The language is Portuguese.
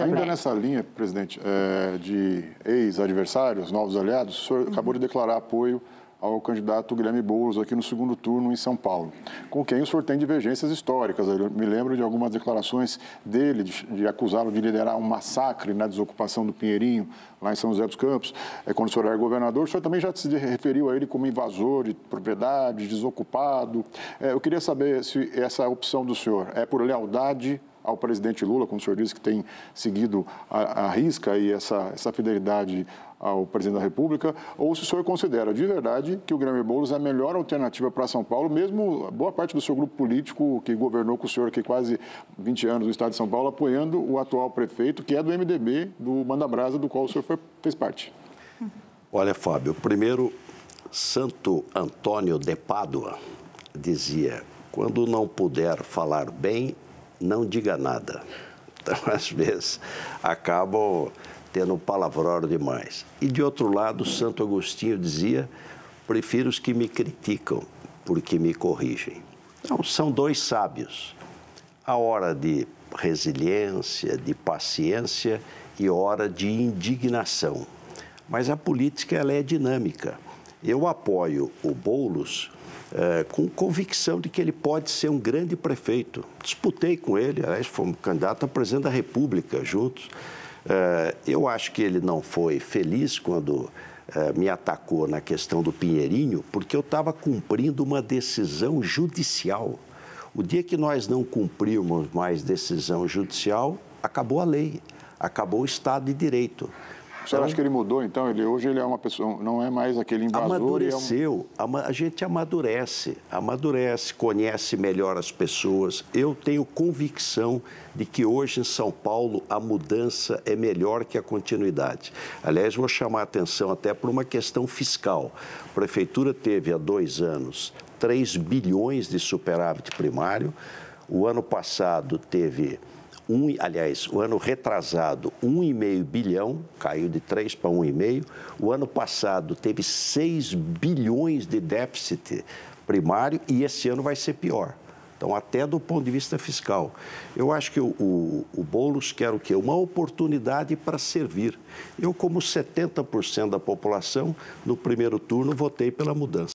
Ainda nessa linha, presidente, é, de ex-adversários, novos aliados, o senhor uhum. acabou de declarar apoio ao candidato Guilherme Boulos aqui no segundo turno em São Paulo, com quem o senhor tem divergências históricas. Eu me lembro de algumas declarações dele, de, de acusá-lo de liderar um massacre na desocupação do Pinheirinho, lá em São José dos Campos, é, quando o senhor era governador. O senhor também já se referiu a ele como invasor de propriedade, desocupado. É, eu queria saber se essa opção do senhor é por lealdade ao presidente Lula, como o senhor disse, que tem seguido a, a risca e essa, essa fidelidade ao presidente da República, ou se o senhor considera de verdade que o Grêmio Boulos é a melhor alternativa para São Paulo, mesmo boa parte do seu grupo político que governou com o senhor aqui quase 20 anos no estado de São Paulo, apoiando o atual prefeito, que é do MDB, do Mandabrasa, do qual o senhor foi, fez parte. Olha, Fábio, primeiro, Santo Antônio de Pádua dizia: quando não puder falar bem, não diga nada. Então, às vezes, acabam tendo palavrão demais. E, de outro lado, Santo Agostinho dizia, prefiro os que me criticam, porque me corrigem. Então, são dois sábios. A hora de resiliência, de paciência e hora de indignação. Mas a política ela é dinâmica. Eu apoio o Boulos é, com convicção de que ele pode ser um grande prefeito. Disputei com ele, aliás, fomos candidato a presidente da República juntos. É, eu acho que ele não foi feliz quando é, me atacou na questão do Pinheirinho, porque eu estava cumprindo uma decisão judicial. O dia que nós não cumprirmos mais decisão judicial, acabou a lei, acabou o Estado de Direito. O senhor acha que ele mudou, então? Ele, hoje ele é uma pessoa, não é mais aquele invasor? Amadureceu. É um... A gente amadurece, amadurece, conhece melhor as pessoas. Eu tenho convicção de que hoje em São Paulo a mudança é melhor que a continuidade. Aliás, vou chamar a atenção até por uma questão fiscal. A Prefeitura teve há dois anos 3 bilhões de superávit primário. O ano passado teve um, aliás, o ano retrasado, 1,5 bilhão, caiu de 3 para 1,5. O ano passado teve 6 bilhões de déficit primário e esse ano vai ser pior. Então, até do ponto de vista fiscal. Eu acho que o, o, o Boulos quer o quê? Uma oportunidade para servir. Eu, como 70% da população, no primeiro turno, votei pela mudança.